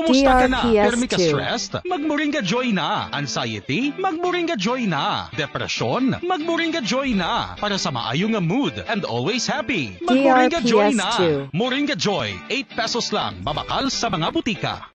Kumusta ka na? DRPS2. Permi ka stressed? Magmoringa Joy na. Anxiety? Mag-Moringa Joy na. Depression? Mag-Moringa Joy na. Para sa maayong mood and always happy. Mag-Moringa Joy na. Moringa Joy, 8 pesos lang. Babakal sa mga butika.